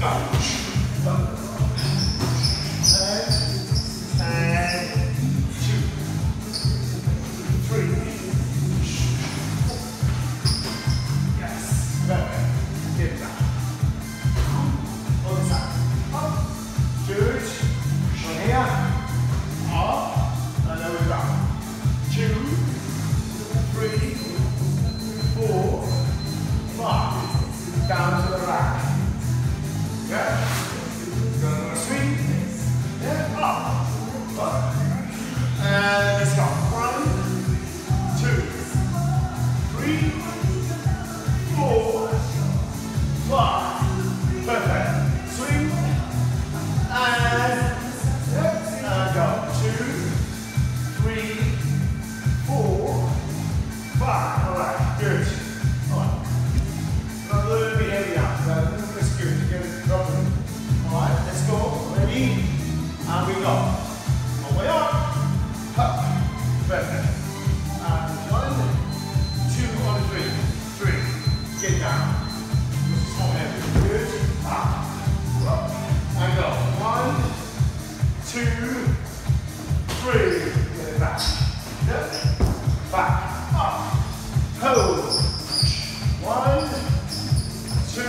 Carlos. back, up, hold. One, two,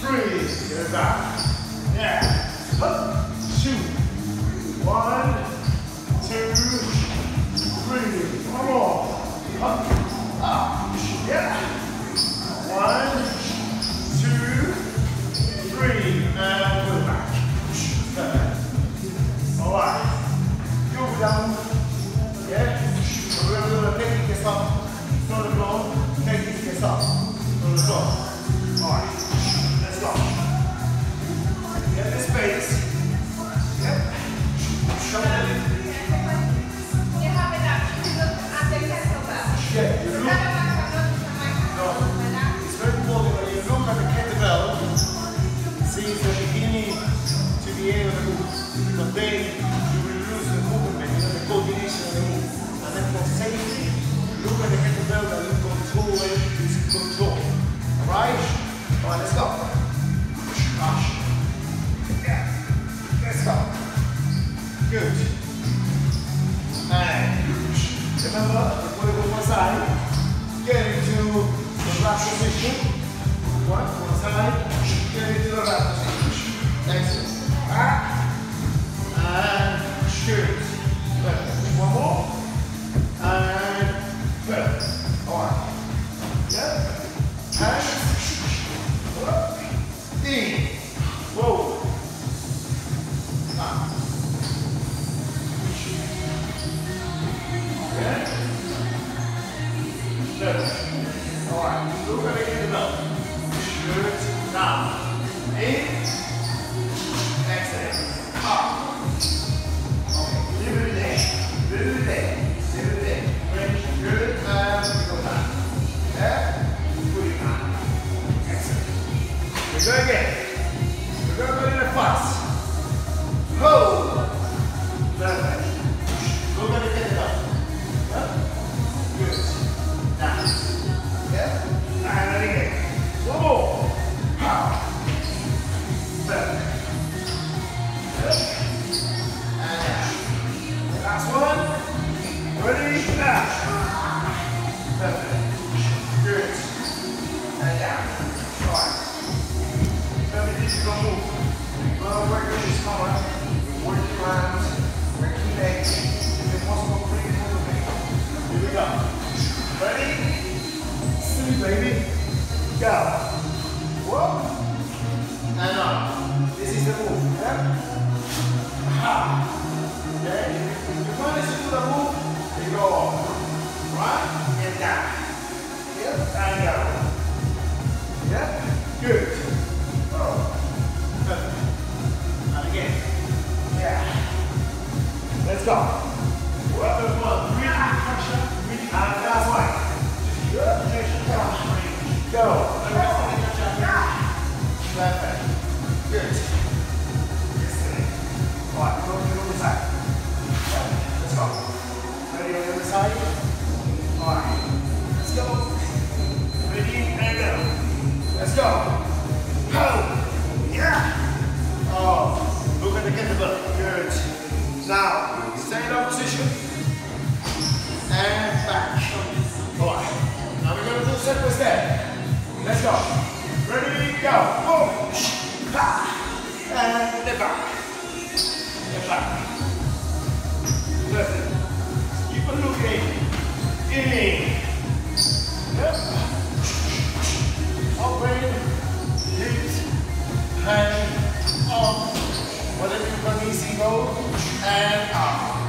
three, go back. Yeah, up, shoot. One, two, three, one more. Up, up, yeah. One, way, you will lose the movement, you the coordination of the move. And then for safety, look at the kettlebell that you control it, is control. Alright? Alright, let's go. Rush. Yeah. Let's go. Good. And remember, before you go one side, get into the last position. One, one side, get into the last position. Ah. Alright, look at it up. Shirt down. Eight. Go again. We're going to go in a fuss. Perfect. two, baby. Go. One. And up. This is the move, yeah? Aha. Okay? You manage to do the move, you go up. Right? And down. Yep, and down. Yep. Good. Oh. And again. Yeah. Let's go. Ready? Alright. Let's go. Ready and go. Let's go. Yeah. Oh, the. Good. Now, stand up In. Yep. Open. Lift. Hand. Up. Whatever you can easy go. And up.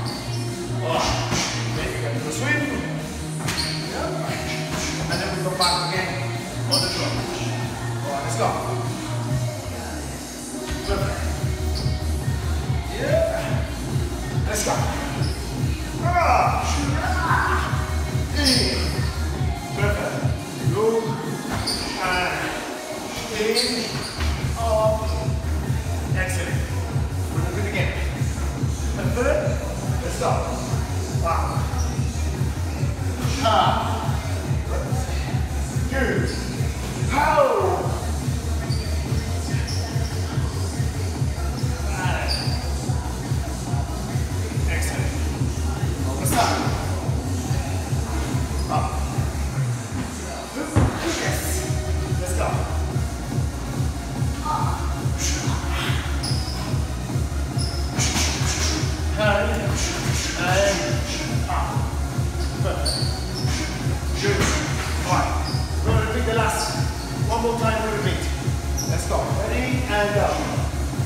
Alright. Then you can do a swim. Yep. And then we go back again on the floor. Alright, let's go. Perfect. Yeah. Let's go. In. Perfect. Look. And Let's go. Ready and go.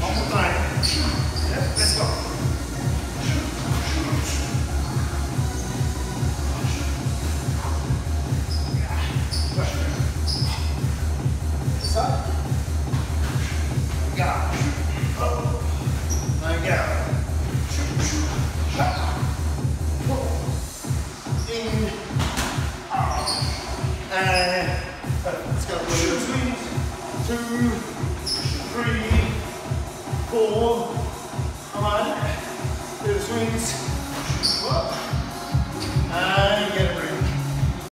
One more time. Yep, let's go. Up. Go. Up. And go. In. Out. And let's go two, three, four. Come on. Do the swings. Whoa.